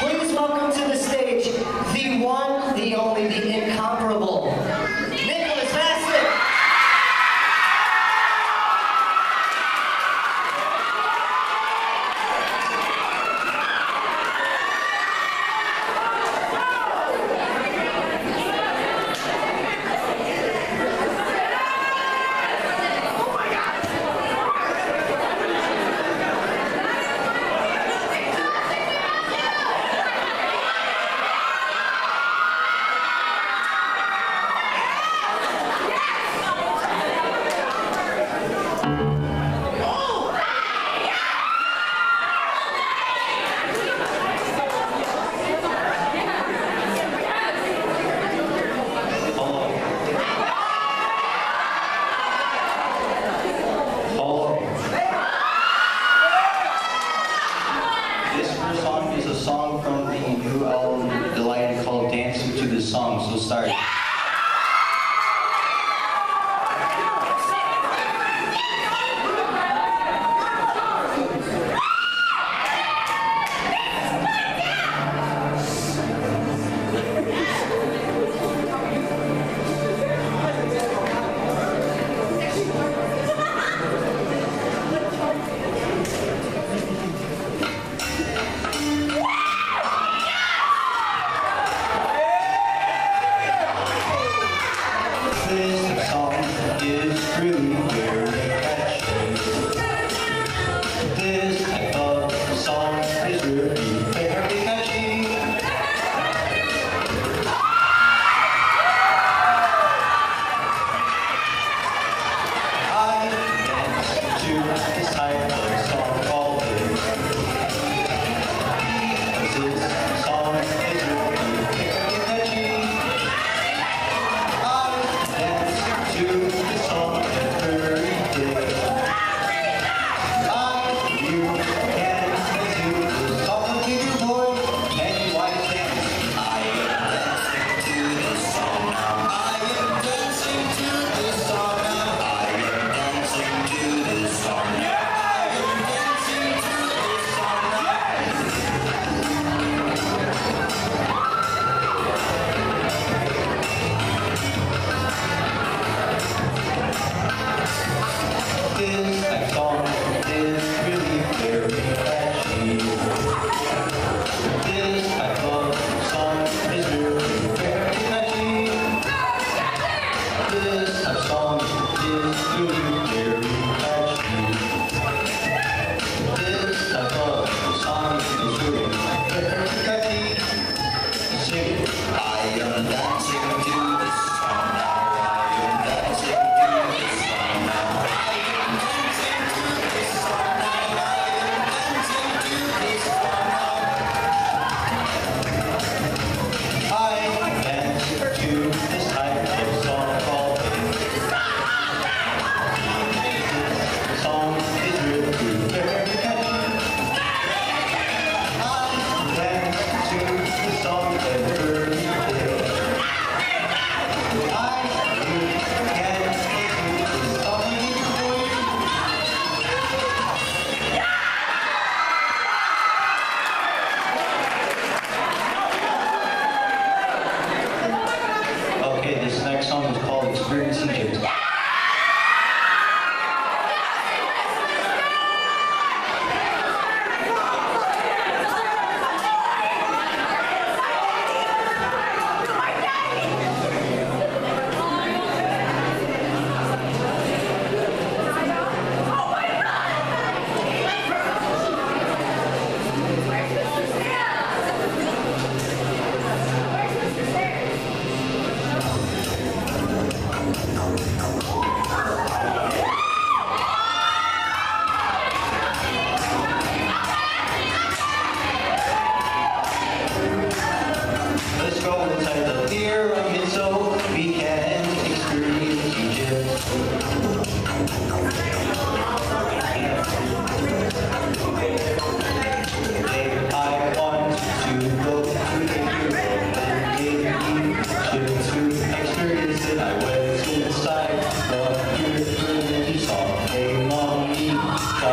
Please welcome to the This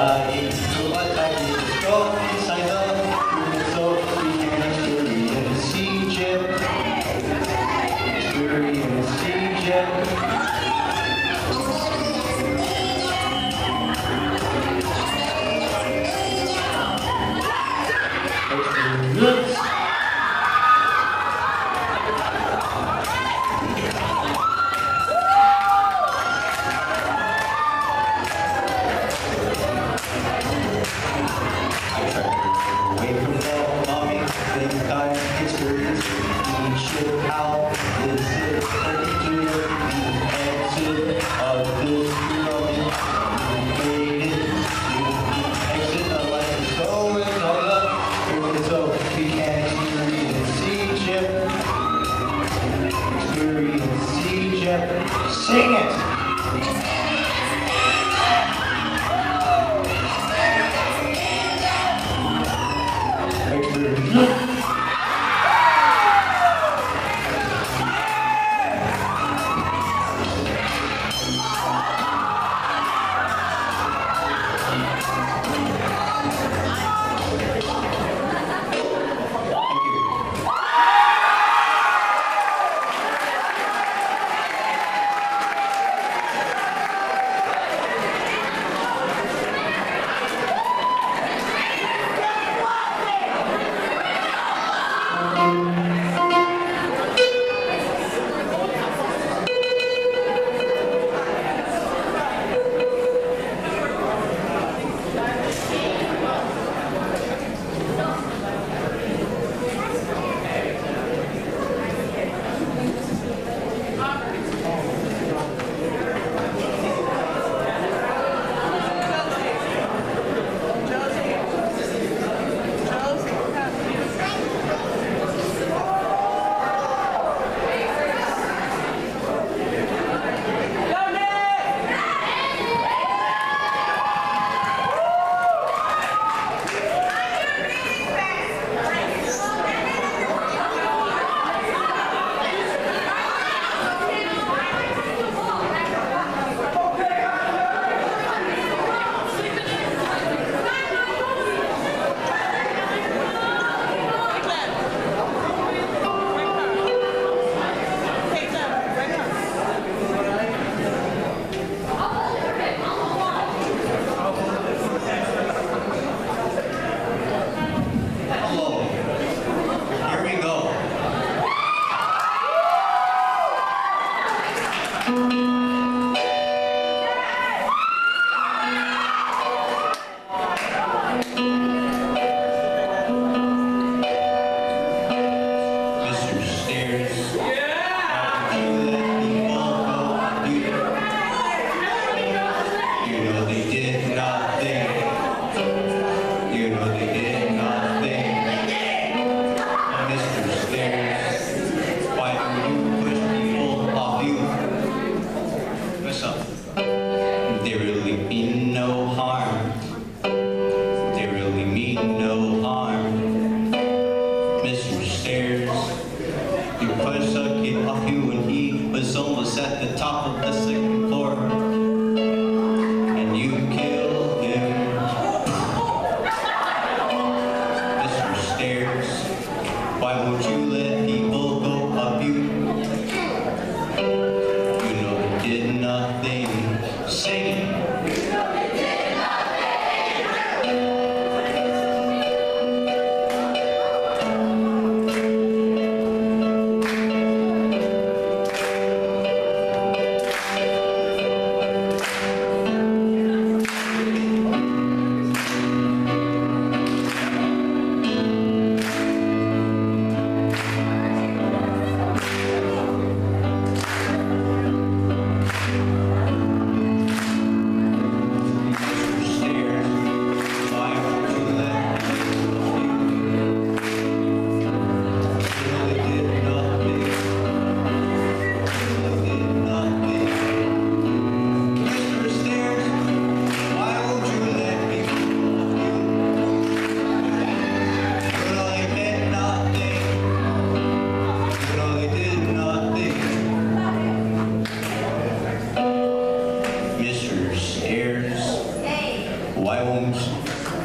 a Sing it.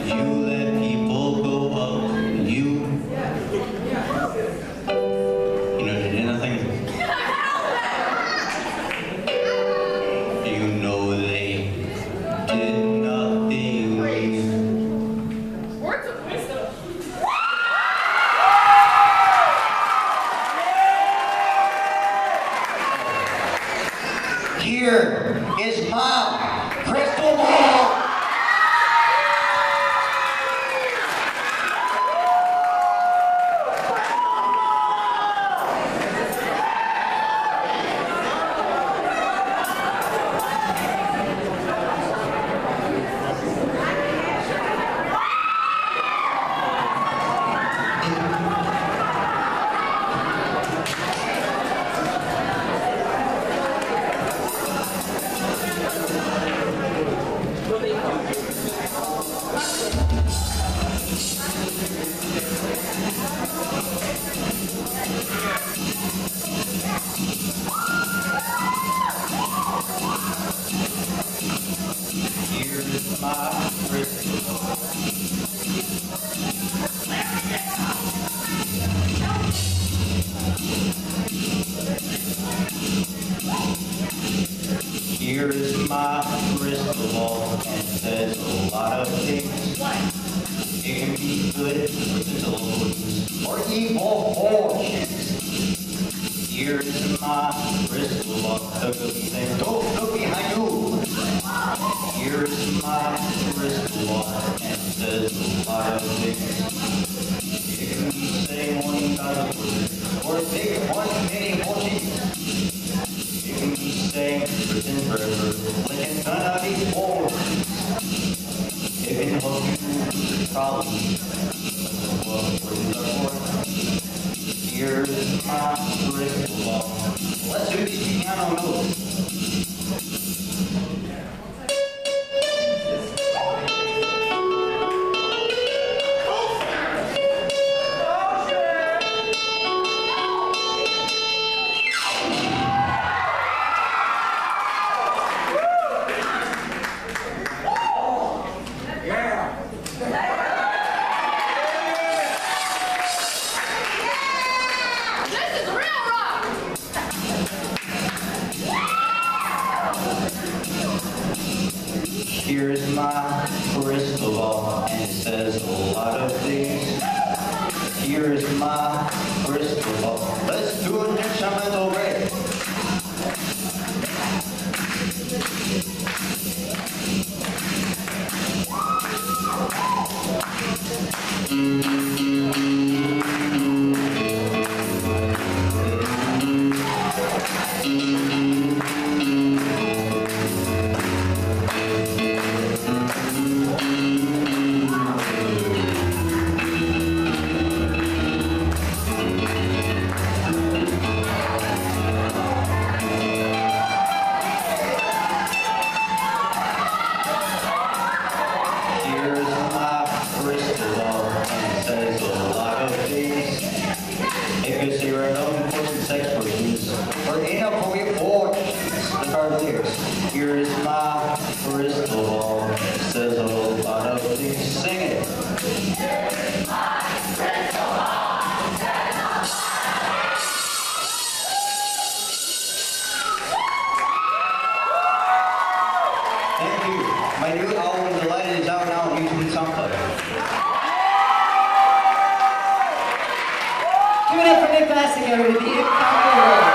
You let people Here's my crystal ball and it says a lot of things. It can be good facilities or evil fortunes. Here's my crystal ball. The cookie says, oh, don't look behind you. Here's my crystal ball and it says a lot of things. It can be saying My crystal ball, and it says a lot of things. Here's my crystal ball. Let's do an instrumental break. Here's my crystal says a lot of things. Sing it. Thank you. My new album, Delighted, is out now on and. Give it up for Nick Vasic, everybody.